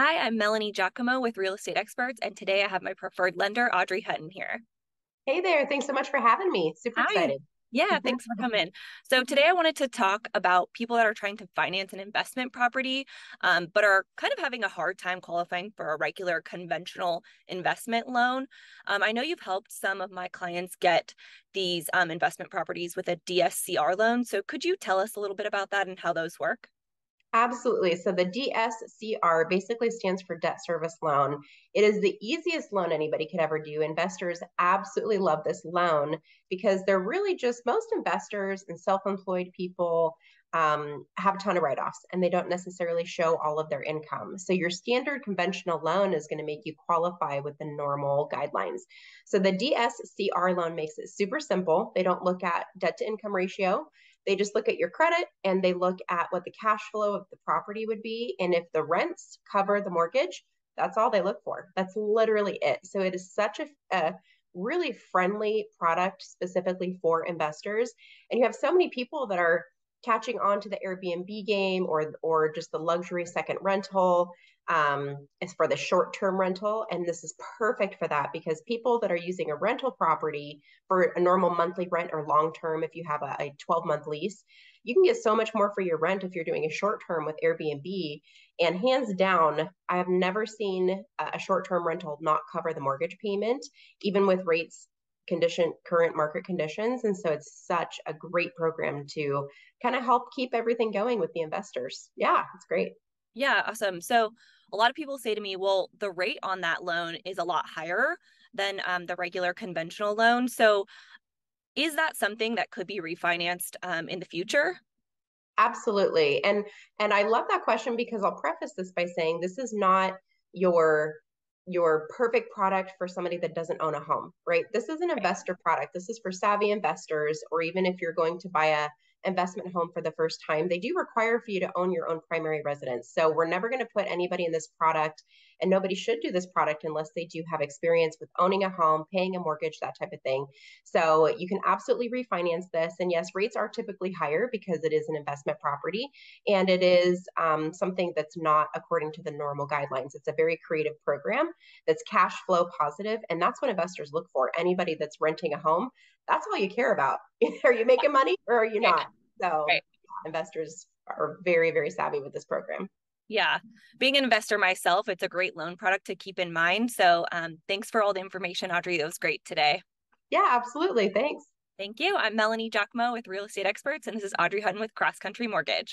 Hi, I'm Melanie Giacomo with Real Estate Experts, and today I have my preferred lender, Audrey Hutton, here. Hey there. Thanks so much for having me. Super Hi. excited. Yeah, thanks for coming. So today I wanted to talk about people that are trying to finance an investment property, um, but are kind of having a hard time qualifying for a regular conventional investment loan. Um, I know you've helped some of my clients get these um, investment properties with a DSCR loan. So could you tell us a little bit about that and how those work? Absolutely. So the DSCR basically stands for debt service loan. It is the easiest loan anybody could ever do. Investors absolutely love this loan because they're really just most investors and self employed people um, have a ton of write offs and they don't necessarily show all of their income. So your standard conventional loan is going to make you qualify with the normal guidelines. So the DSCR loan makes it super simple. They don't look at debt to income ratio. They just look at your credit and they look at what the cash flow of the property would be. And if the rents cover the mortgage, that's all they look for. That's literally it. So it is such a, a really friendly product specifically for investors. And you have so many people that are catching on to the Airbnb game or or just the luxury second rental um, is for the short term rental. And this is perfect for that because people that are using a rental property for a normal monthly rent or long term, if you have a, a 12 month lease, you can get so much more for your rent if you're doing a short term with Airbnb. And hands down, I have never seen a short term rental not cover the mortgage payment, even with rates condition current market conditions. And so it's such a great program to kind of help keep everything going with the investors. Yeah it's great. Yeah awesome. So a lot of people say to me well the rate on that loan is a lot higher than um, the regular conventional loan. So is that something that could be refinanced um, in the future? Absolutely. And and i love that question because i'll preface this by saying this is not your your perfect product for somebody that doesn't own a home, right? This is an investor product. This is for savvy investors, or even if you're going to buy a investment home for the first time, they do require for you to own your own primary residence. So we're never going to put anybody in this product, and nobody should do this product unless they do have experience with owning a home, paying a mortgage, that type of thing. So you can absolutely refinance this. And yes, rates are typically higher because it is an investment property and it is um, something that's not according to the normal guidelines. It's a very creative program that's cash flow positive, and that's what investors look for. Anybody that's renting a home, that's all you care about. are you making money or are you not? So right. investors are very, very savvy with this program. Yeah. Being an investor myself, it's a great loan product to keep in mind. So um, thanks for all the information, Audrey. That was great today. Yeah, absolutely. Thanks. Thank you. I'm Melanie Giacomo with Real Estate Experts, and this is Audrey Hutton with Cross Country Mortgage.